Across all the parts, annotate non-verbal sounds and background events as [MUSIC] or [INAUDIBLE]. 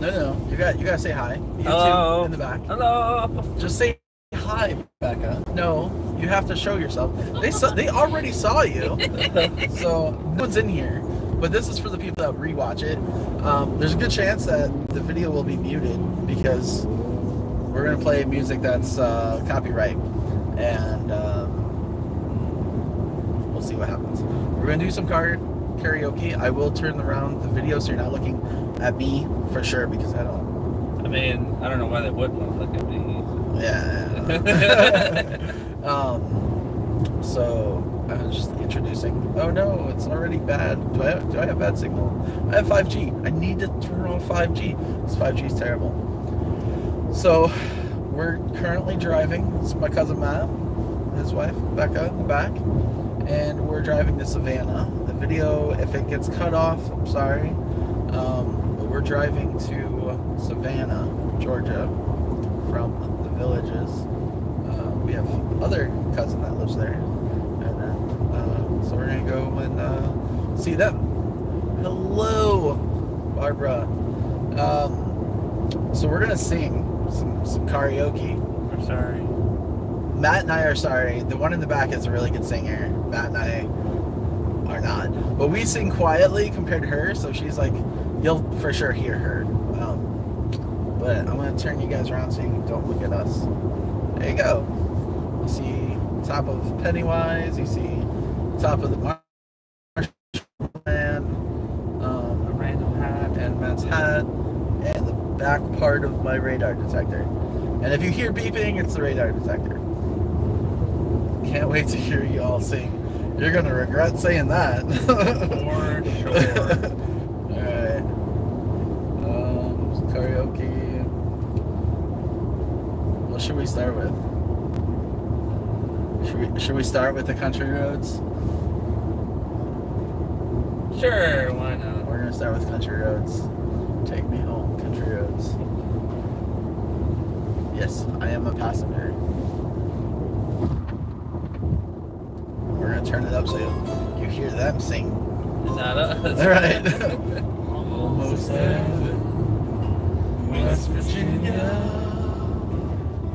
No, no, you got you gotta say hi. You Hello. two in the back. Hello. Just say hi, Becca. No, you have to show yourself. They saw, they already saw you, [LAUGHS] so no one's in here. But this is for the people that rewatch it. Um, there's a good chance that the video will be muted because we're gonna play music that's uh, copyright, and um, we'll see what happens. We're gonna do some car karaoke. I will turn around the video so you're not looking at me for sure because I don't. I mean, I don't know why they would want to look at me. Yeah. yeah. [LAUGHS] um. So I was just introducing. Oh no, it's already bad. Do I have, do I have bad signal? I have 5G. I need to turn off 5G. This 5G is terrible. So we're currently driving. It's my cousin Matt, his wife Becca in the back, and we're driving to Savannah. Video, if it gets cut off, I'm sorry. Um, but we're driving to Savannah, Georgia, from the villages. Uh, we have other cousin that lives there, and then uh, so we're gonna go and uh, see them. Hello, Barbara. Um, so we're gonna sing some some karaoke. I'm sorry. Matt and I are sorry. The one in the back is a really good singer. Matt and I are not, but we sing quietly compared to her. So she's like, you'll for sure hear her. Um, but I'm gonna turn you guys around so you don't look at us. There you go. You see top of Pennywise. You see top of the Marshman. A Um, random hat. and Matt's hat, and the back part of my radar detector. And if you hear beeping, it's the radar detector. Can't wait to hear you all sing. You're gonna regret saying that. For [LAUGHS] sure. Alright. Um, karaoke. What should we start with? Should we should we start with the country roads? Sure, why not? We're gonna start with country roads. Take me home, country roads. Yes, I am a passenger. We're gonna turn it up so you, you hear them sing. Is that us? [LAUGHS] All right. [LAUGHS] Almost there. West Virginia.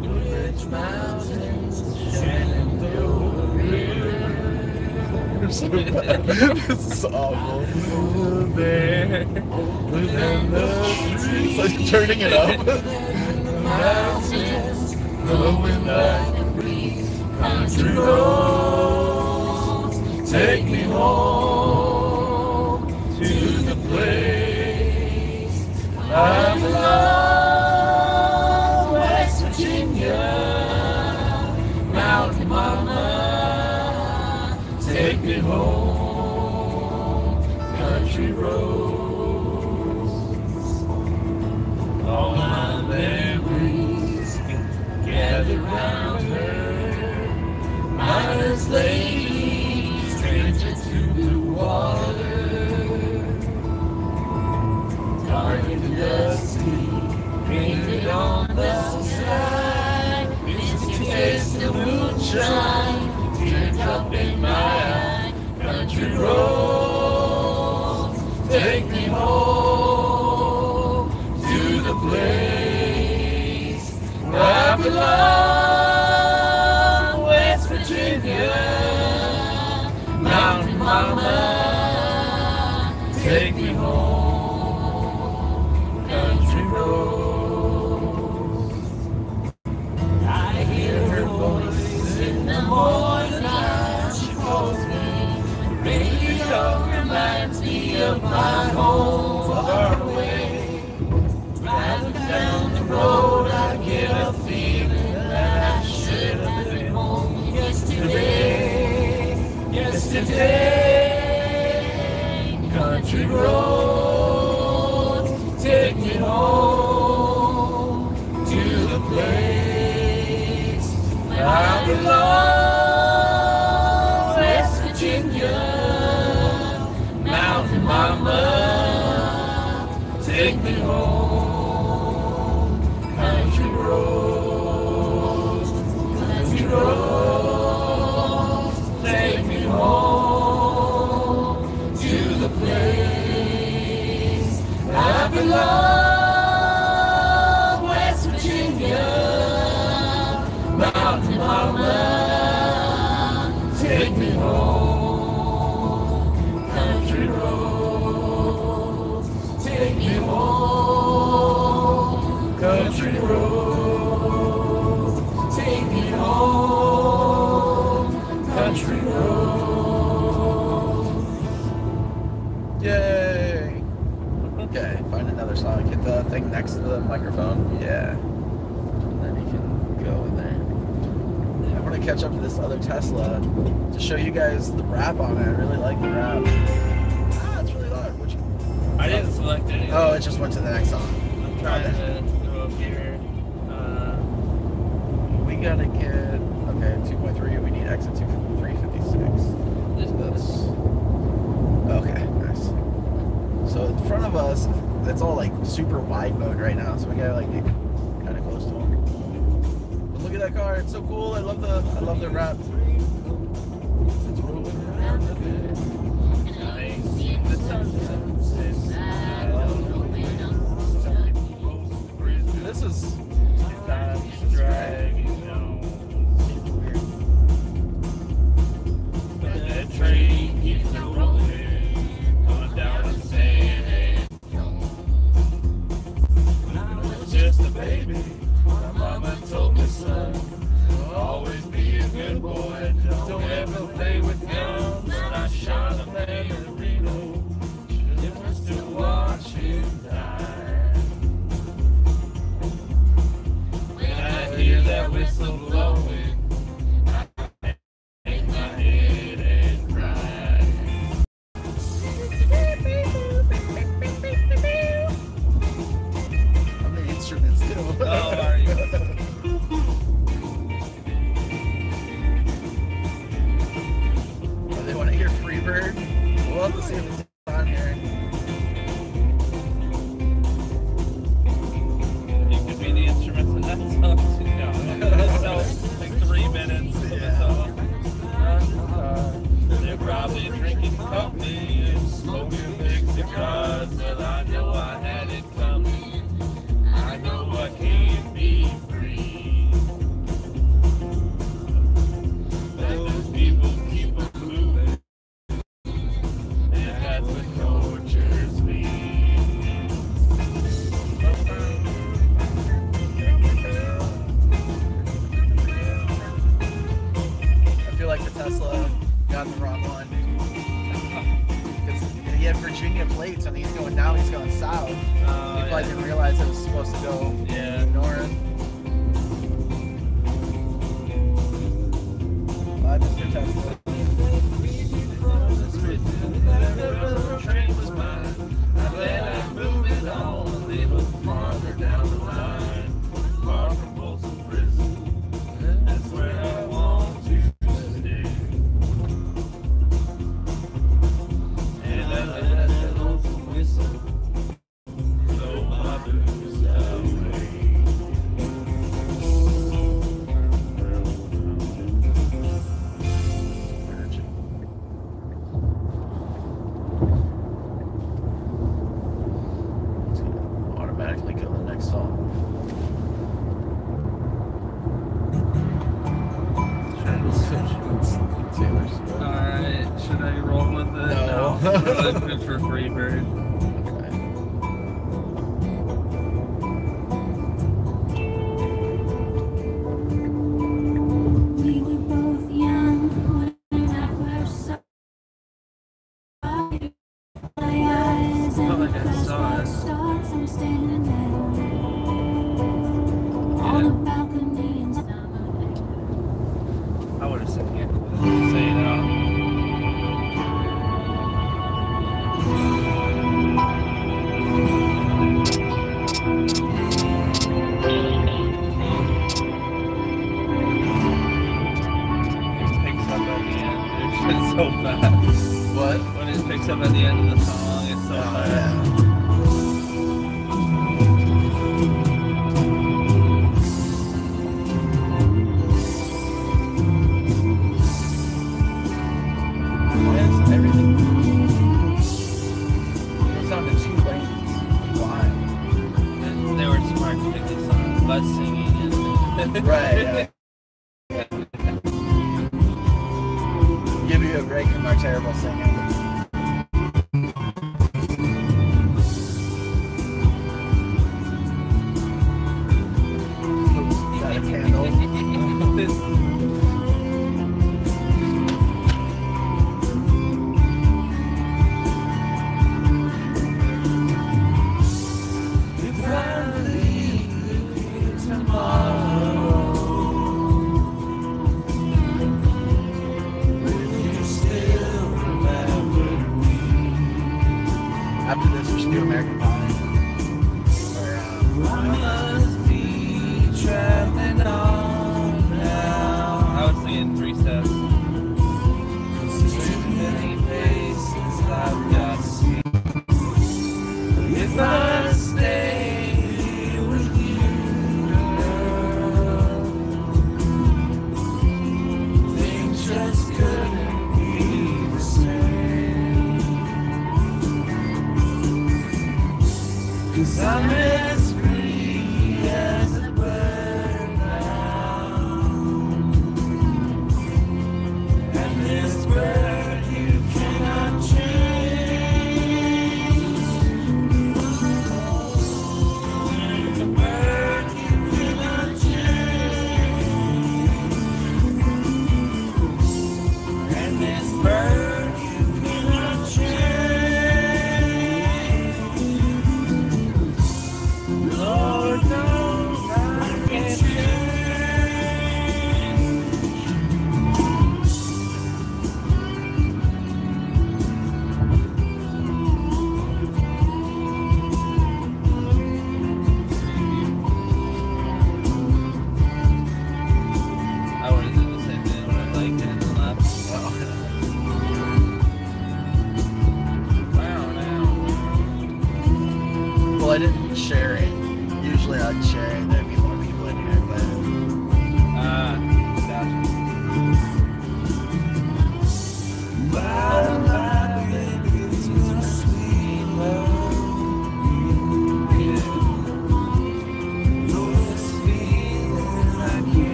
Blue Ridge Mountains. Shenandoah River. so [LAUGHS] bad. this is awful. There. Within the It's like turning it up. mountains. Blowing like a breeze. Country roads. Take me home to the place I belong. West Virginia. Mountain Mama. Take me home. Country roads. All my memories gather round her. Miner's lady, moonshine, teardrop in my eye. Country roads, take me home to the place where I belong, West Virginia, Mountain Mama, take me home, catch up to this other Tesla to show you guys the wrap on it. I really like the wrap. Ah, it's really loud. I didn't oh. select any. Oh, it just went to the next song. I'm trying to go up here. Uh, we gotta get okay 2.3. We need exit 356. This, so that's okay. Nice. So in front of us, that's all like super wide mode right now. So we gotta like that car. It's so cool. I love the I love the wrap. This is Time's Drag.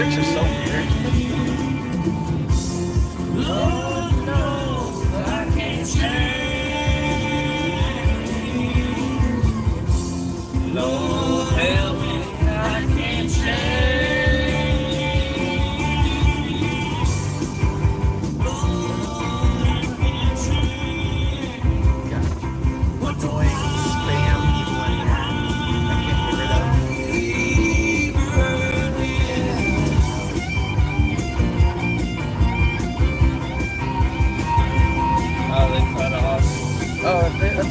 lyrics are so weird.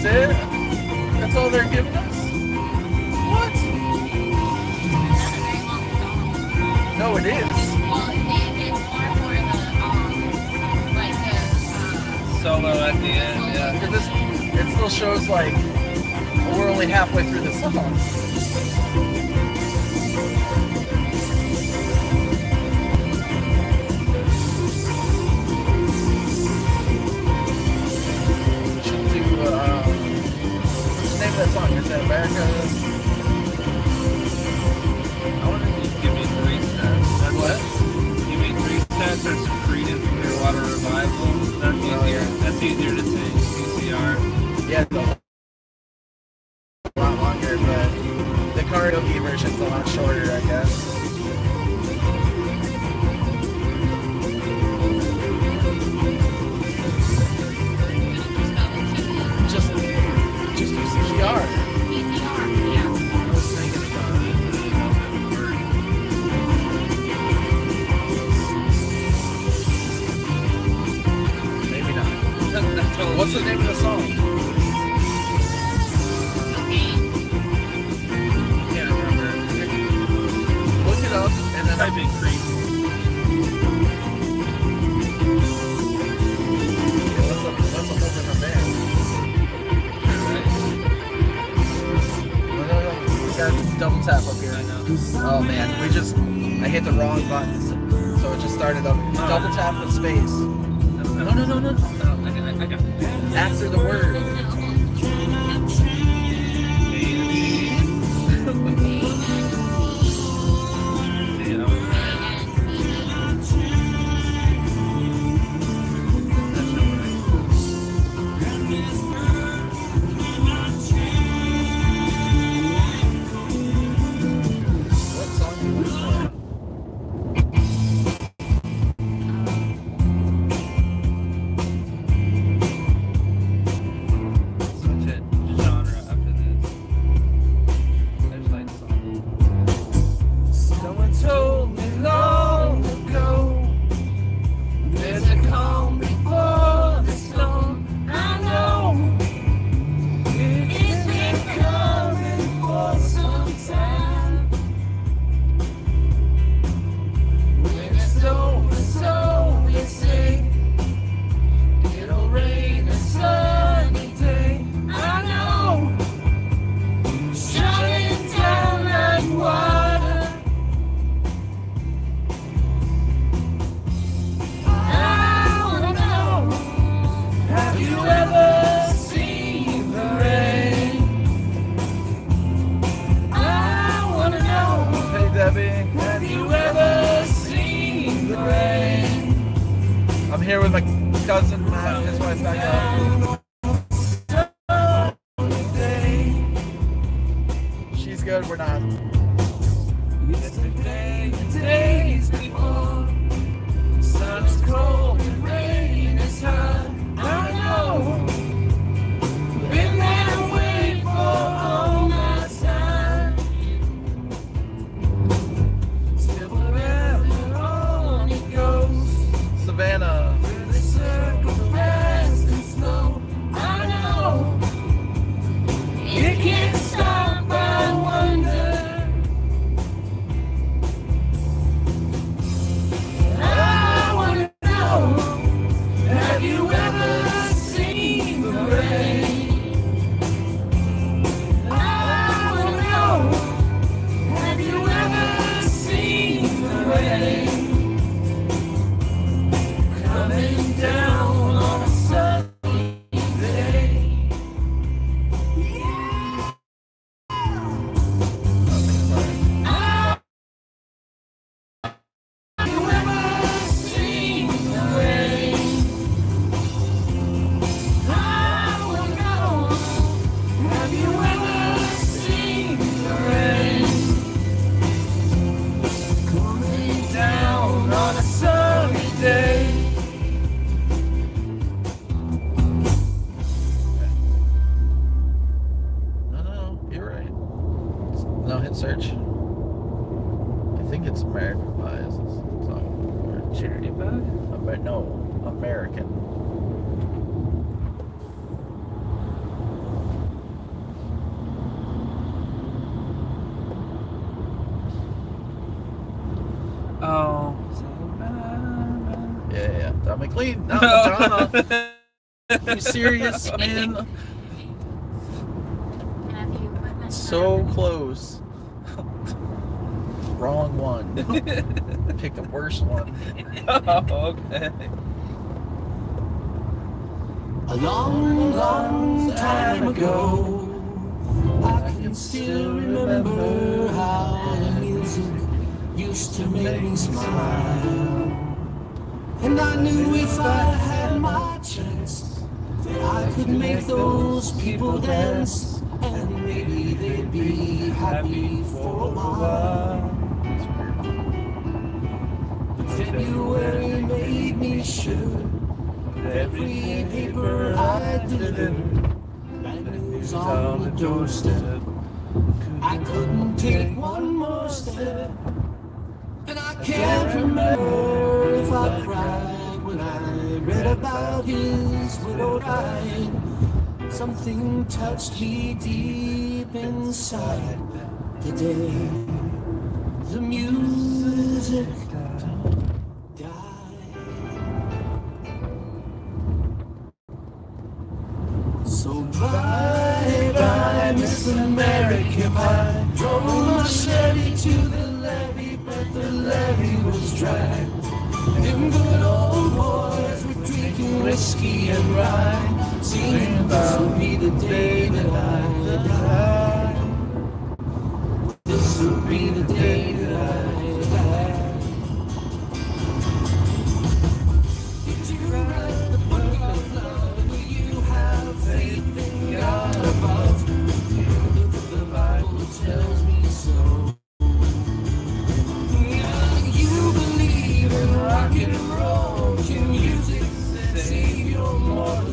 That's it? That's all they're giving us? What? No, it is. Solo at the end, yeah. This, it still shows like we're only halfway through the song. that song? is that America. I wonder if you give me three steps. That's what? Give me three steps or some Creedence Clearwater Revival. That's oh, easier. Yeah. That's easier to say. CCR. Yeah, 5 increase. double tap up here. I know. Oh man, we just I hit the wrong button, so it just started up. Oh. Double tap with space. No, no, no, no. no. no I got, I got. After the word. Good. We're not. Yesterday, the days before. Sun is cold and rain is hot. You serious, [LAUGHS] man? Matthew, put my So close. Wrong one. [LAUGHS] Pick the worst one. oh, [LAUGHS] okay. A long, long time ago, I can still remember how the music used to make me smile. And I knew if I had my chance, I could make those people dance, and maybe they'd be happy for a while. But February made me shiver. Every paper I delivered, bad news on the doorstep. I couldn't take one more step, and I can't remember if I cried read about his widow dying. Something touched me deep inside the day the music died. So bye bye, Miss American Pie. Drove my Chevy to the levee, but the levee was dry. Them good old whiskey and rye, singing will be the day that I die.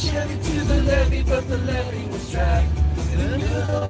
Chevy to the levee, but the levee was dry.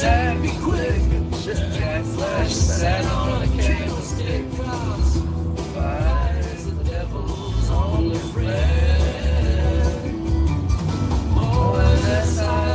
Jack, be quick. Jack Flash on a candlestick. The devil's only friend. I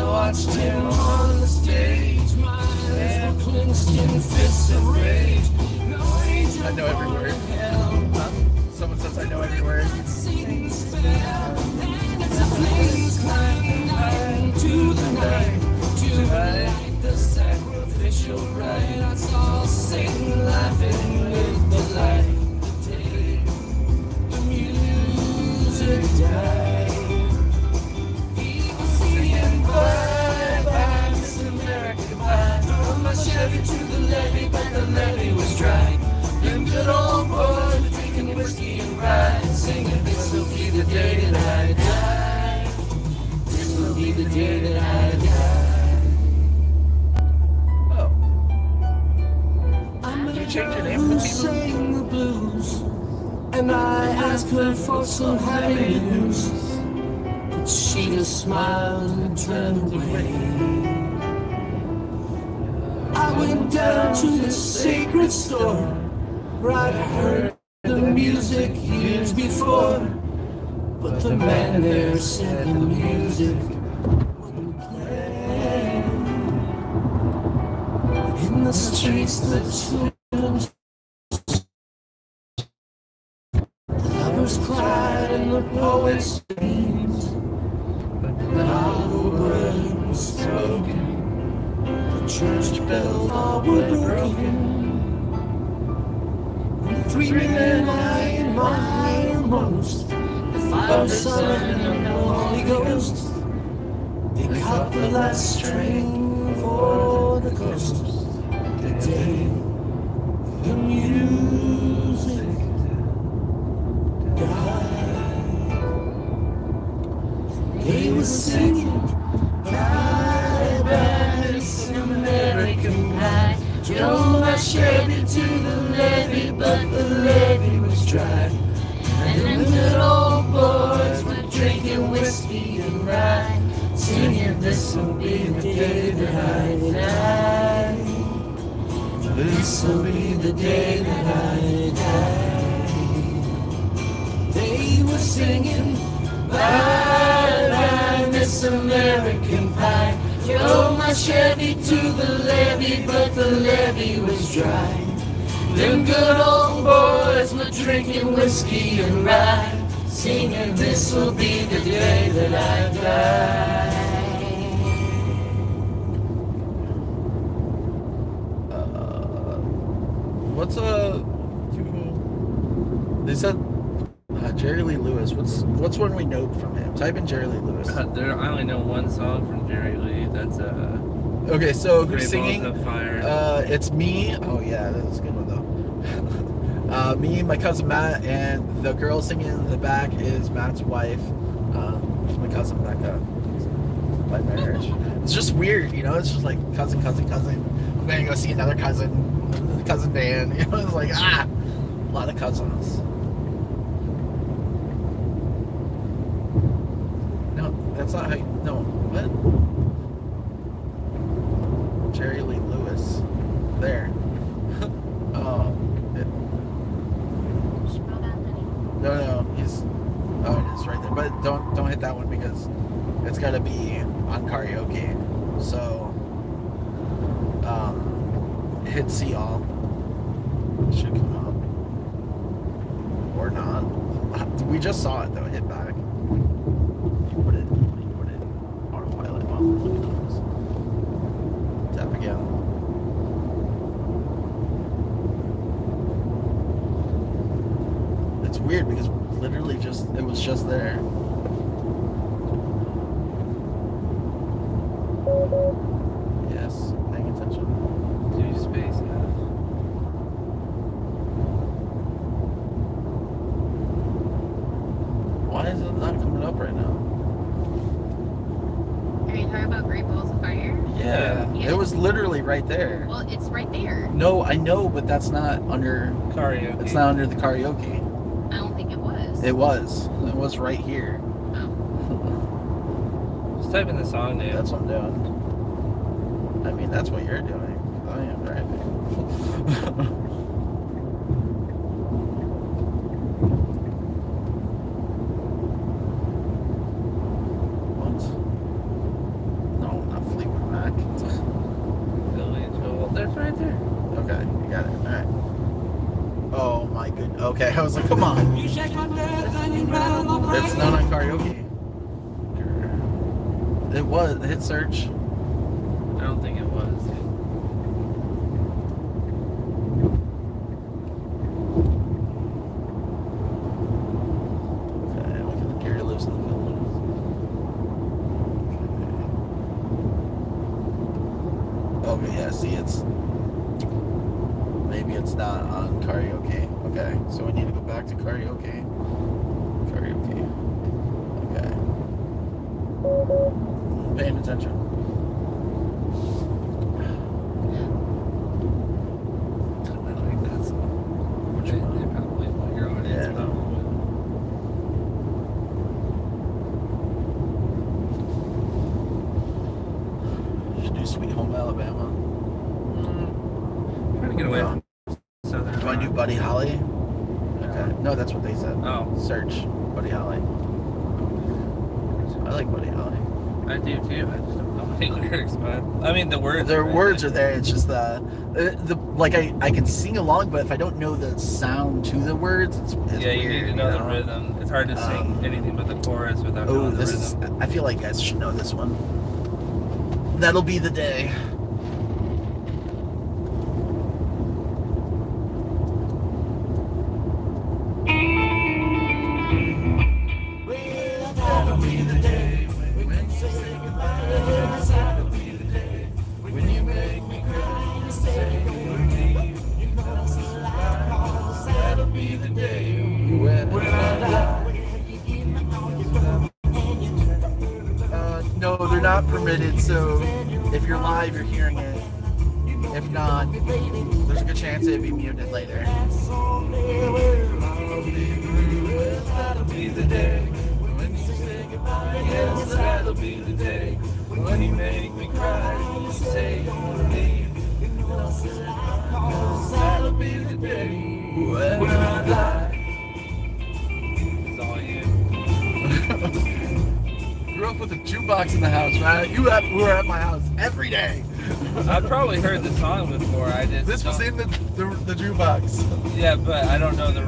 singing bye bye, Miss American Pie. Drove my Chevy to the levee, but the levee was dry. And the good old boys were drinking whiskey and rye, singing this will be the day that I die. This will be the day that I die. They were singing bye American Pie. Drove my Chevy to the levee, but the levee was dry. Them good old boys were drinking whiskey and rye, singing this will be the day that I die. Uh, what's a? They said Jerry Lee Lewis. What's what's one we know from him? Type in Jerry Lee Lewis. Uh, there, I only know one song from Jerry Lee. That's uh, Okay, so who's singing? Uh, it's me. Oh yeah, that's a good one though. [LAUGHS] uh, me, my cousin Matt, and the girl singing in the back is Matt's wife. Um, my cousin Becca by marriage. It's just weird, you know. It's just like cousin, cousin, cousin. I'm gonna go see another cousin, cousin Dan. [LAUGHS] You know, it's like ah, a lot of cousins. No, that's not how. You, no, what? Jerry Lee Lewis. There. oh. [LAUGHS] it- no, no, he's. Oh, it is right there. But don't don't hit that one because it's got to be on karaoke. So. Um, hit see all. Should come up. Or not. [LAUGHS] We just saw it though. Hit back. You put it in autopilot while we're looking at this. Tap again. It's weird because literally just it was just there. Yes, paying attention. two space F. Why is it not coming up right now? Are you talking about Great Balls of Fire? Yeah, Yeah. it was literally right there. Well, it's right there. No, I know, but that's not under. Karaoke. It's not under the karaoke. I don't think it was. It was. It was right here. Oh. Just type in the song name. That's what I'm doing. I mean, that's what you're doing. I am driving. what? No, not Fleetwood Mac. Billy Joel. There's right there. Okay, you got it. All right. Oh my good. Okay, I was like, come on. It's not on karaoke. It was. Hit search. I don't think it was. Okay, look at the Gary lives in the village. Okay. Okay, yeah, see, it's maybe it's not on karaoke. Okay, so we need to go back to karaoke. Karaoke. Okay. I'm paying attention. I like that song. Which They, one? they probably want your audience Yeah. probably. Should do Sweet Home Alabama. Trying to get away No. from Southern. Do I do rock. Buddy Holly? Okay. No, that's what they said. Oh, Search Buddy Holly. I like Buddy Holly. I do too. I just don't know [LAUGHS] any lyrics, but I mean the words. Their right words there. are there. It's just the, uh, the like I, I can sing along, but if I don't know the sound to the words, it's, it's yeah, you need to know the know? rhythm. It's hard to sing Um, anything but the chorus without Oh, knowing the this is. I feel like you guys should know this one. That'll be the day. So in the, the, the jukebox. Yeah, but I don't know the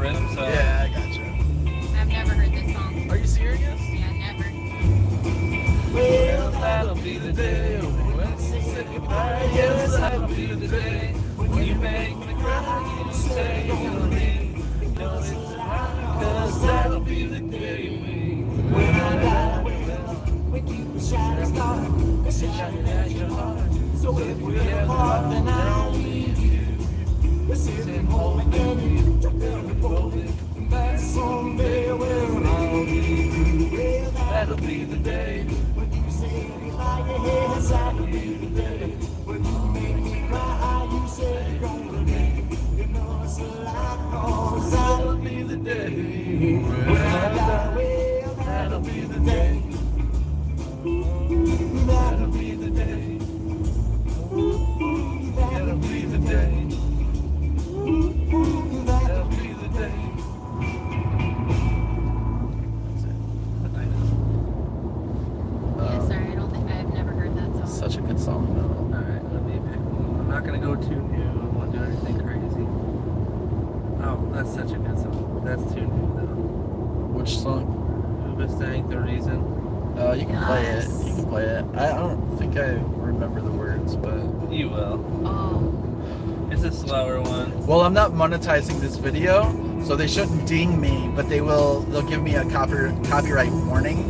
monetizing this video, so they shouldn't ding me, but they will. They'll give me a copy, copyright warning,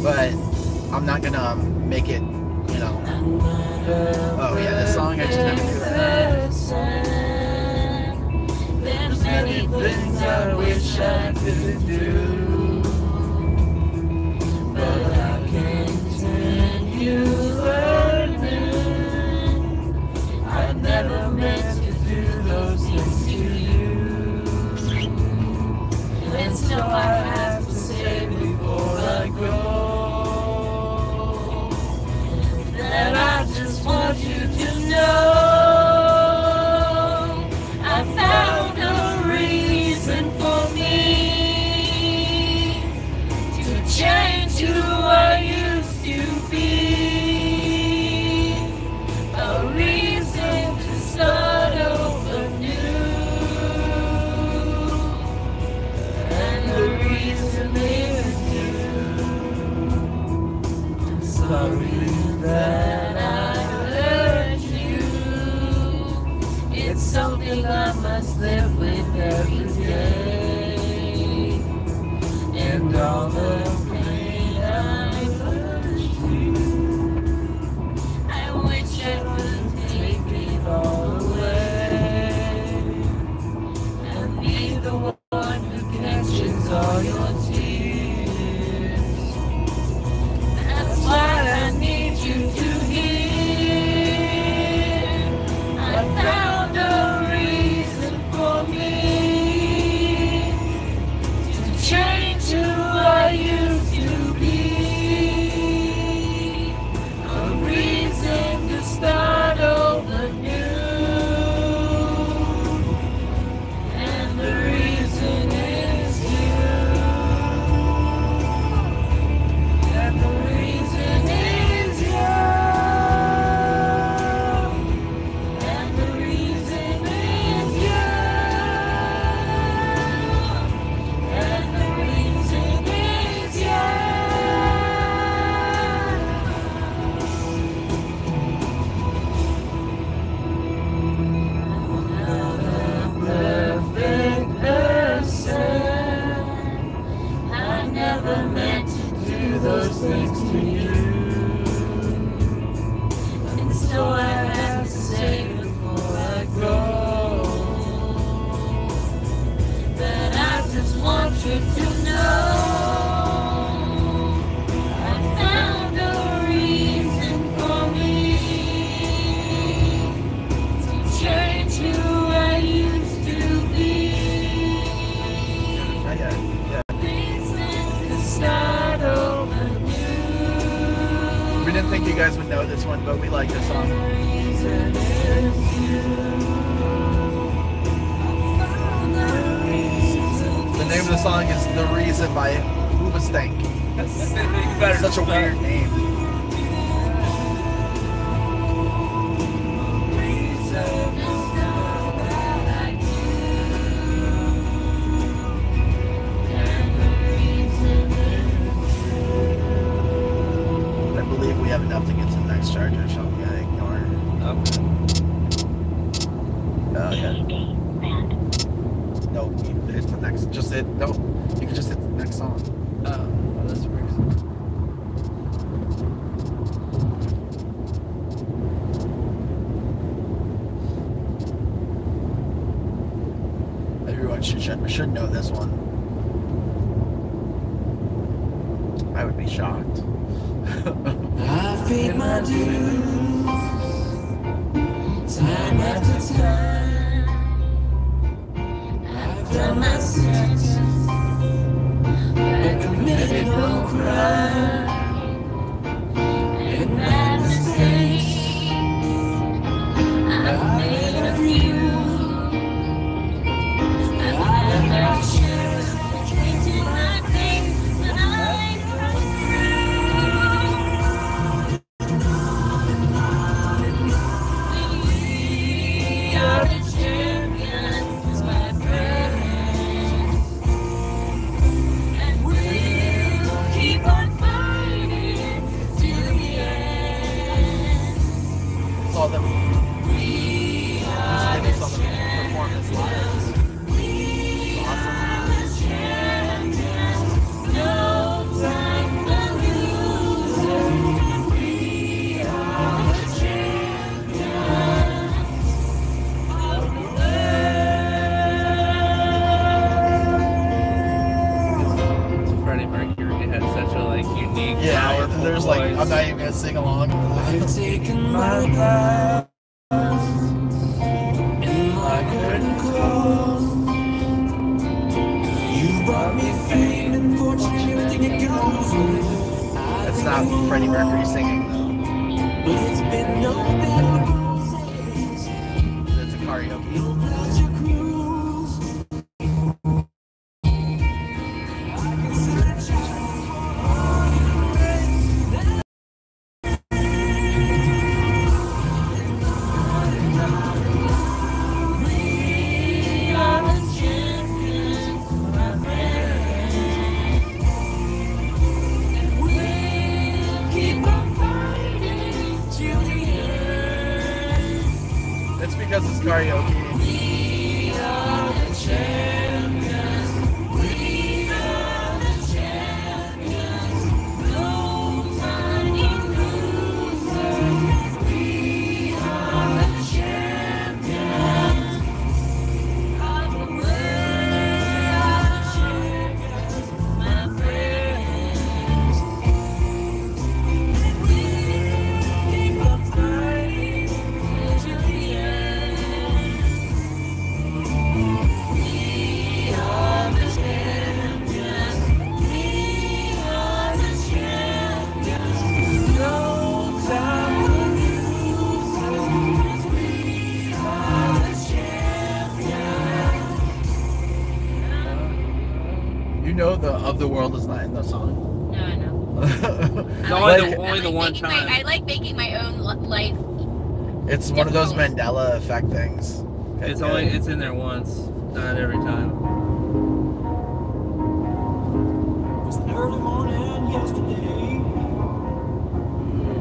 but I'm not gonna um, make it. You know. Oh yeah, this song I just have to do that. There's many things I wish I could do. 这种 should know the world is not in the song. No, no. no [LAUGHS] like, only, the, only like the one time. My, I like making my own life. It's one of those Mandela effect things. It's only it's in there once, not every time. Was early morning yesterday.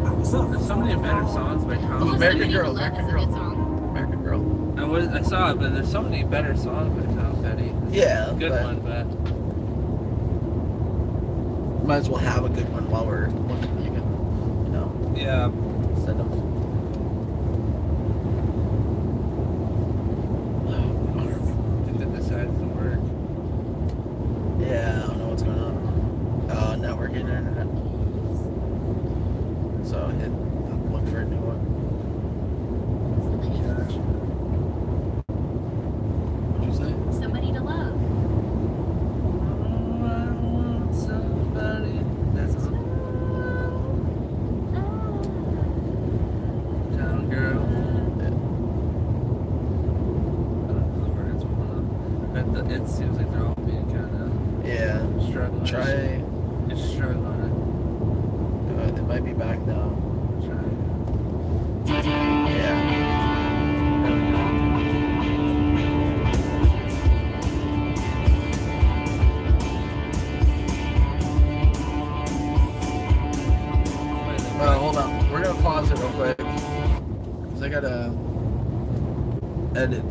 I was up. There's so many better songs by Tom. American Girl. American Girl. Song. American Girl. I was I saw it, but there's so many better songs by Tom Petty. Yeah, good but, one, but might as well have a good one while we're looking. You can, you know. Yeah.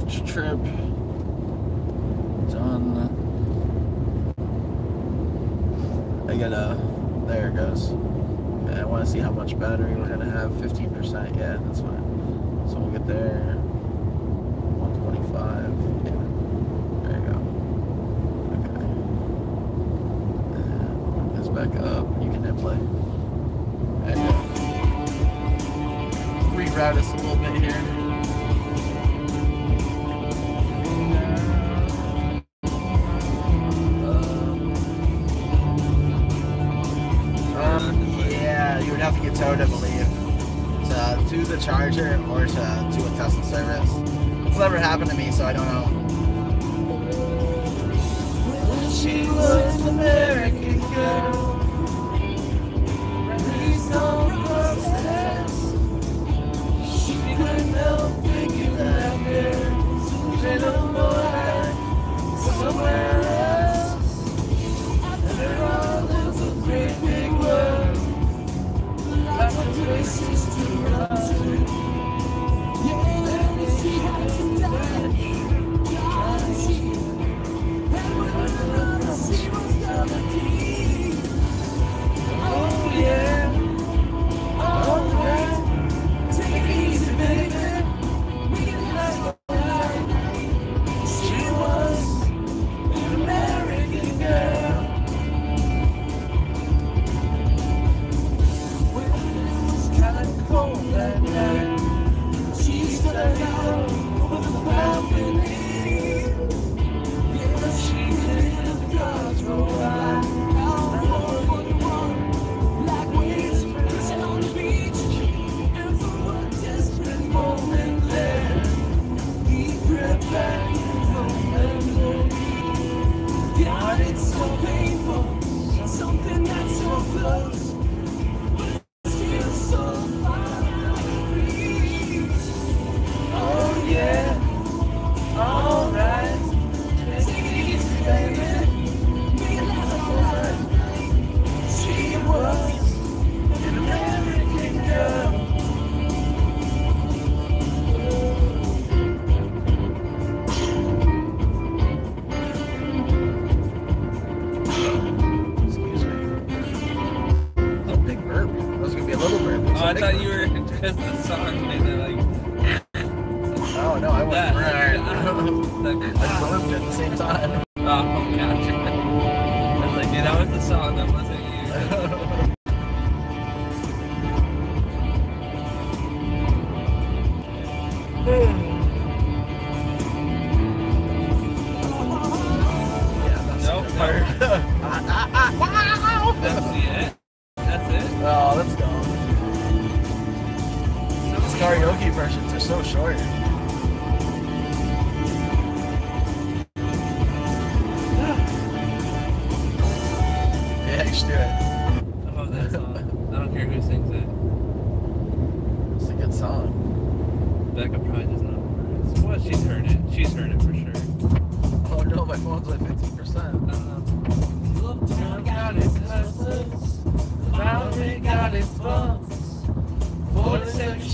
last trip done. I gotta, there it goes. I wanna see how much battery we're gonna have, 15%, yeah, that's fine. So we'll get there.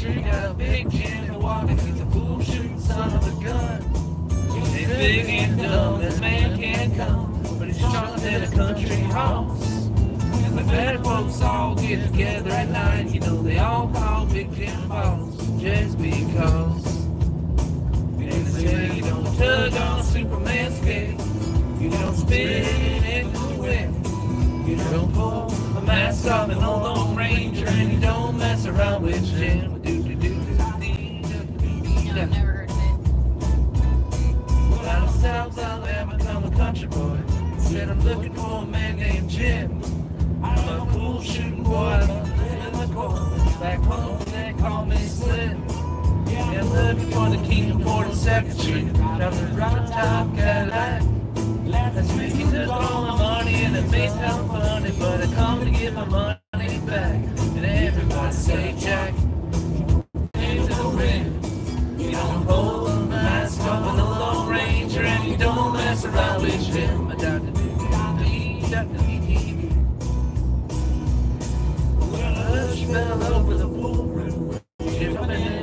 Street got a big Jim Milwaukee. He's a fool shooting son of a gun. He's big and dumb, this man can't come. But he's stronger than a country house. And the bad folks all get together at night. You know, they all call Big Jim boss. Just because. And they say you don't tug on Superman's skate. You don't spin in the wind. You don't pull a mask off an old Lone Ranger. And you don't mess around with Jim. I've never heard of it. of Alabama, a country boy. Said I'm looking for a man named Jim. I'm a cool shooting boy. I live in the. Back home, they call me Slim. Yeah, I'm looking for the king of 42nd Street. Driving a drop top Cadillac. That's me. He took money it may sound funny, but I come to get my money back. And everybody say, Jack, the ring. You don't hold a mask up in the Lone Ranger and you don't mess around with. Well, a hush fell over the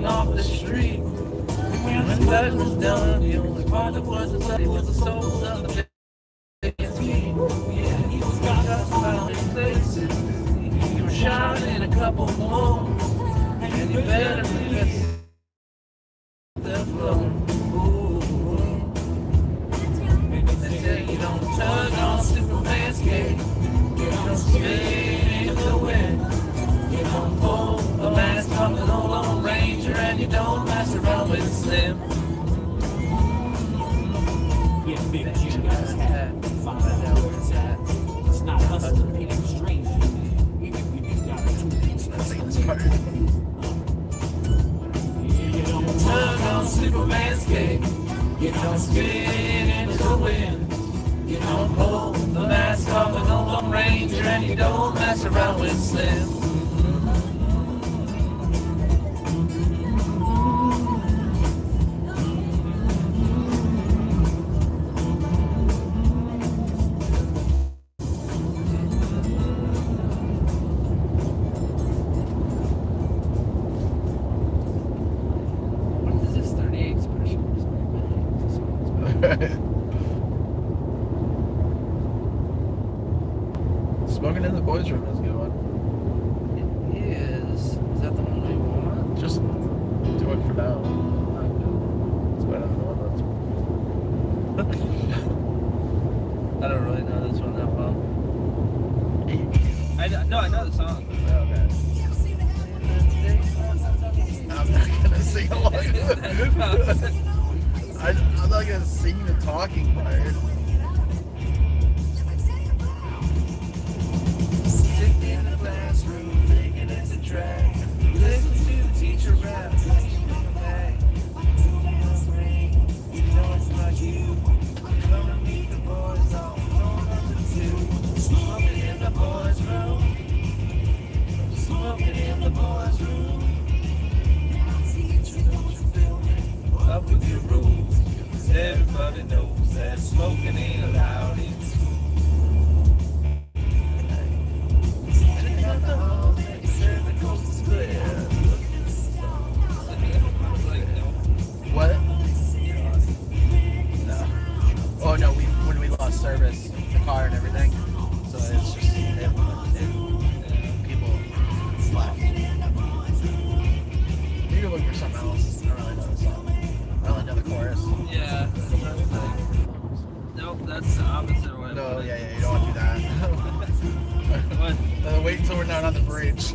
off the street. When that was done, the only part that wasn't was the souls of the car and everything. So it's just it, it, people left. Maybe looking for something else. I don't really know the song. I only know the chorus. Yeah. Nope, that's the opposite way. No, yeah, yeah, you don't want to do that. [LAUGHS] what? [LAUGHS] Uh, wait until we're not on the bridge.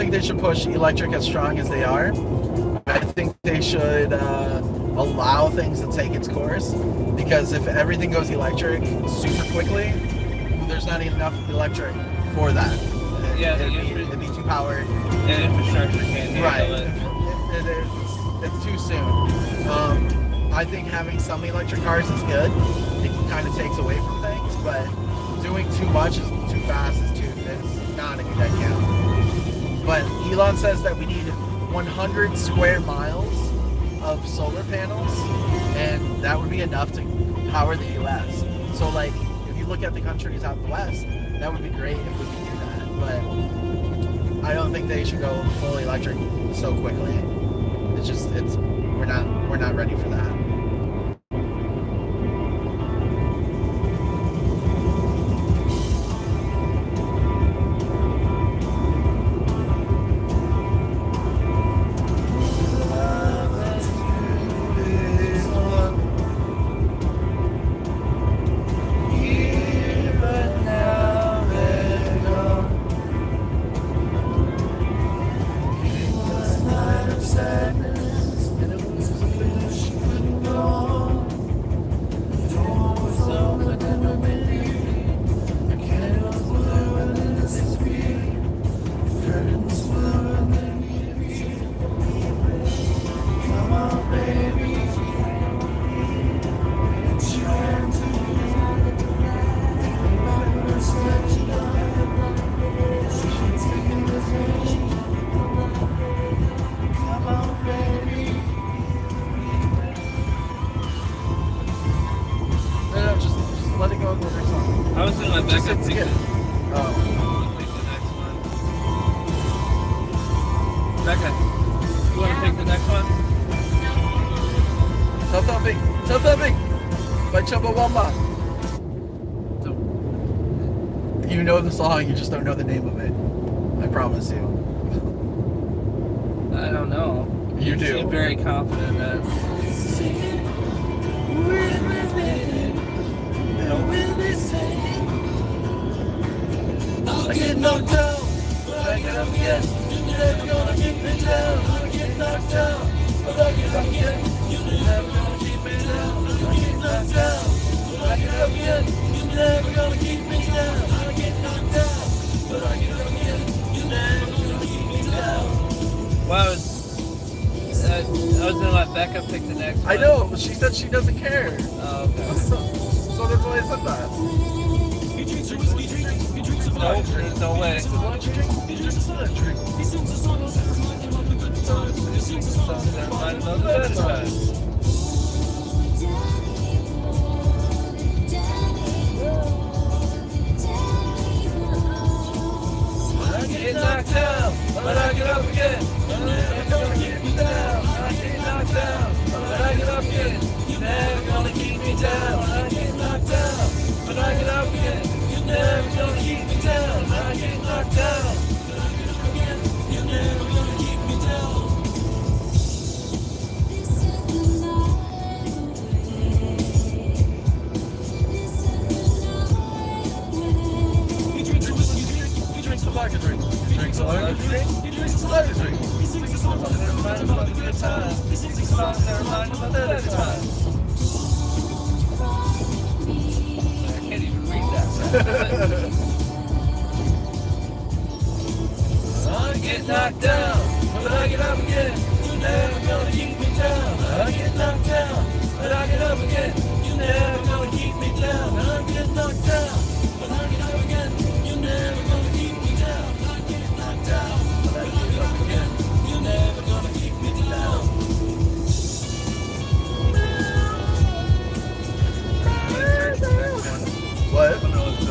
Think they should push electric as strong as they are. I think they should uh, allow things to take its course because if everything goes electric super quickly, there's not enough electric for that. Yeah, it'd, the be, infra- it'd be too powered. And infrastructure can't handle Right. it. It- it- it's, it's too soon. Um, I think having some electric cars is good. It kind of takes away from things, but doing too much is too fast. Is too. It's not a good idea. Elon says that we need 100 square miles of solar panels, and that would be enough to power the U.S. So, like, if you look at the countries out West, that would be great if we could do that. But I don't think they should go fully electric so quickly. It's just it's we're not we're not ready for that. Song, you just don't know the name of it. I promise you. I don't know. You do. seem very confident that. I get knocked down, but I get up again. You're never gonna keep me down. I get knocked down, but I get up again. You're never gonna keep me down. I get knocked down, but I get up again. You're never gonna I was gonna let Becca pick the next one. I know, but she said she doesn't care. Oh, okay. So, [LAUGHS] so that's why I said that. He drinks a whiskey he drinks a No, no way. Why don't you drink? He drinks a drink. He sings a song that reminds him of the good times. He sings a song that reminds him of the bad times. I get knocked down, but I get up again. Down, but I get up again. You're never gonna keep me down. I get knocked down, but I get up again. You're never gonna keep me down. I get knocked down, but I get up again. You're never gonna keep me down. Drinks a drink, he drinks a vodka drink. He drinks a vodka drink, he a sings a song reminds the good times. I can't even read that. I get knocked down, but I get up again. You're never gonna keep me down. I get knocked down, but I get up again. You're never gonna keep me down. I get knocked down, What?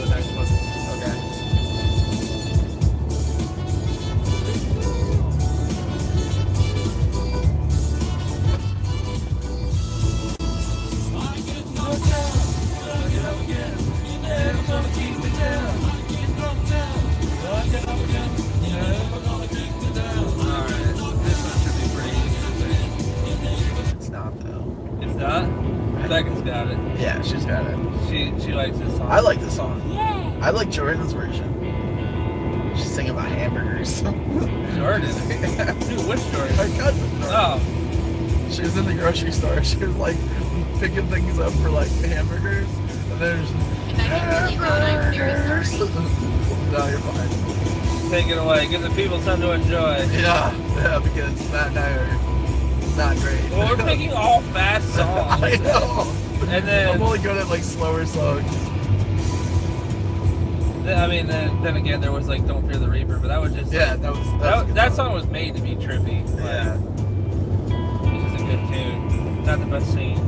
to enjoy. Yeah, [LAUGHS] yeah, because Matt and I are not great. Well, we're picking all fast songs. [LAUGHS] I know. [LAUGHS] And then I'm only good at like slower songs. I mean, then, then, again, there was like "Don't Fear the Reaper," but that was just yeah, like, that was that, was that song was made to be trippy. Yeah, this is a good tune. Not the best singing.